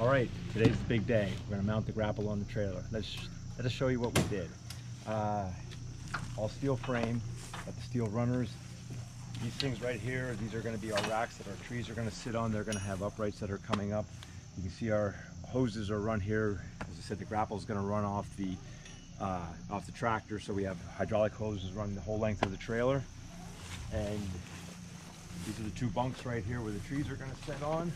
All right, today's the big day. We're gonna mount the grapple on the trailer. Let's let us show you what we did. Uh, all steel frame, got the steel runners. These things right here, these are gonna be our racks that our trees are gonna sit on. They're gonna have uprights that are coming up. You can see our hoses are run here. As I said, the grapple is gonna run off the uh, off the tractor, so we have hydraulic hoses running the whole length of the trailer. And these are the two bunks right here where the trees are gonna sit on.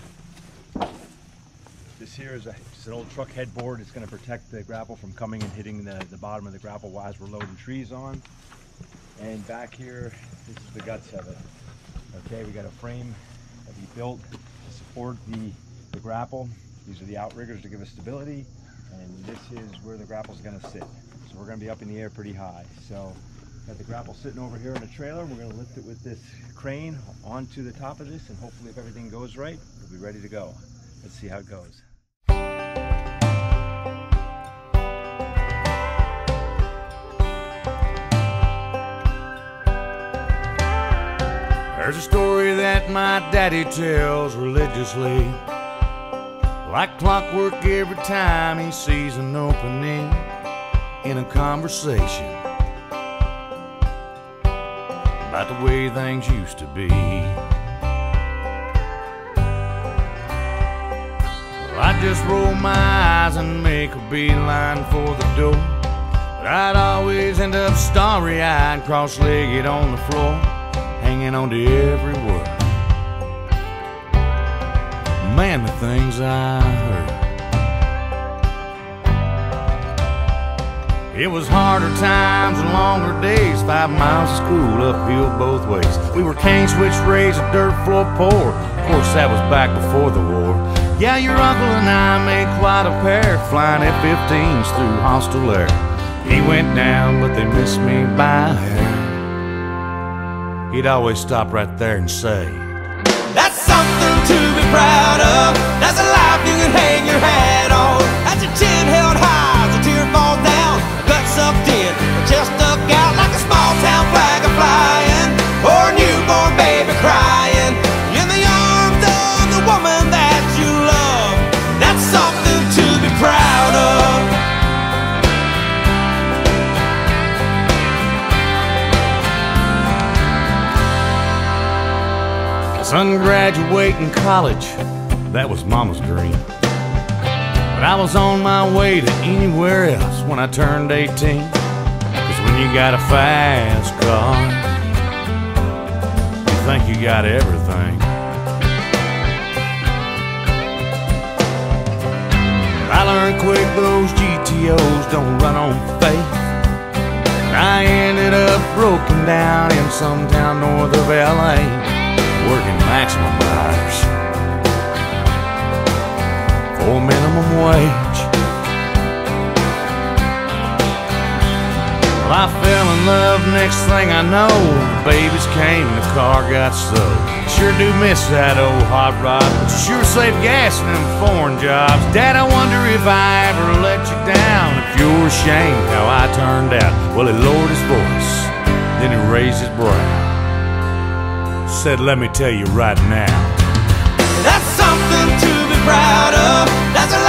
This here is a, an old truck headboard. It's going to protect the grapple from coming and hitting the, the bottom of the grapple while we're loading trees on. And back here, this is the guts of it. Okay, we got a frame that we built to support the, the grapple. These are the outriggers to give us stability. And this is where the grapple is going to sit. So we're going to be up in the air pretty high. So got the grapple sitting over here in a trailer. We're going to lift it with this crane onto the top of this. And hopefully if everything goes right, we'll be ready to go. Let's see how it goes. There's a story that my daddy tells religiously. Like clockwork every time he sees an opening in a conversation about the way things used to be. Well, I just roll my eyes and make a beeline for the door. But I'd always end up starry eyed, cross legged on the floor hanging on to every word. Man, the things I heard. It was harder times and longer days, five miles of school uphill both ways. We were cane switch raised, a dirt floor poor. Of course, that was back before the war. Yeah, your uncle and I made quite a pair, flying F-15s through hostile air. He went down, but they missed me by hair he'd always stop right there and say, Son graduating college, that was mama's dream. But I was on my way to anywhere else when I turned 18. Cause when you got a fast car, you think you got everything. I learned quick those GTOs don't run on faith. I ended up broken down in some town north of LA working maximum hours for minimum wage. Well, I fell in love, next thing I know, the babies came and the car got sold. Sure do miss that old hot rod, but sure save gas in them foreign jobs. Dad, I wonder if I ever let you down, if you're ashamed how I turned out. Well, he lowered his voice, then he raised his brow said, let me tell you right now. That's something to be proud of. That's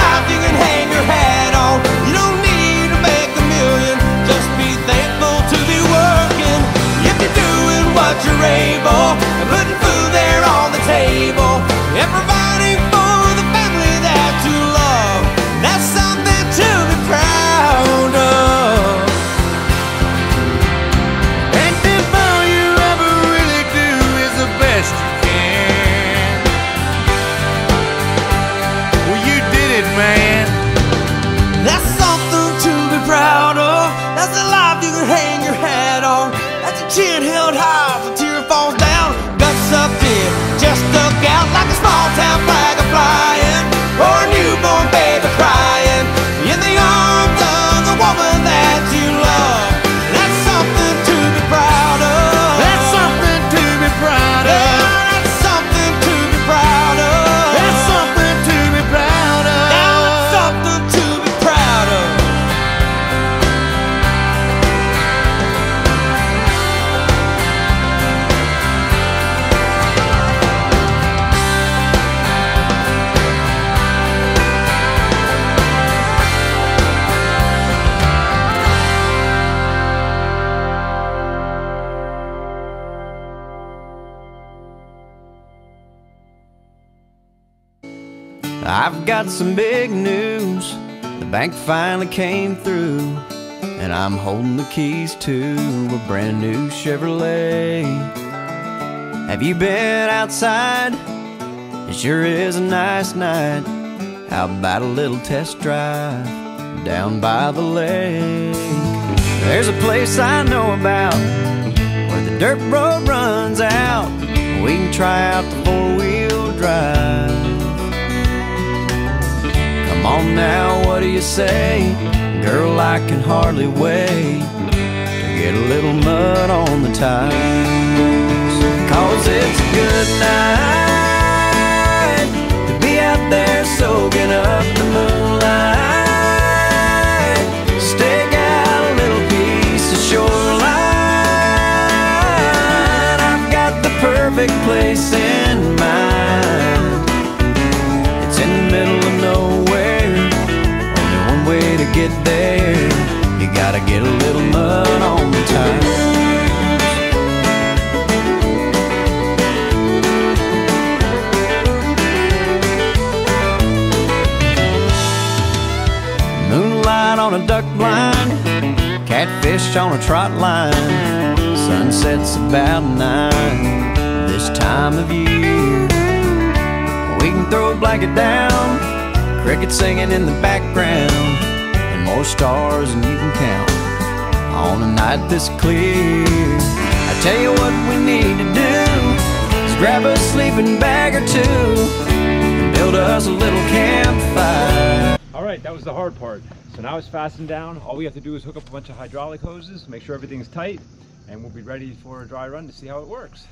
I've got some big news. The bank finally came through, and I'm holding the keys to a brand new Chevrolet. Have you been outside? It sure is a nice night. How about a little test drive down by the lake? There's a place I know about where the dirt road runs out. We can try out the four wheel drive. On now, what do you say? Girl, I can hardly wait to get a little mud on the tires. Cause it's a good night to be out there soaking up the moonlight. Get there. You gotta get a little mud on the tires. Moonlight on a duck blind, catfish on a trot line. Sunset's about nine this time of year. We can throw a blanket down, crickets singing in the background, more stars than you can count on a night this clear. I tell you what we need to do is grab a sleeping bag or two and build us a little campfire. All right, that was the hard part. So now it's fastened down. All we have to do is hook up a bunch of hydraulic hoses, make sure everything's tight, and we'll be ready for a dry run to see how it works.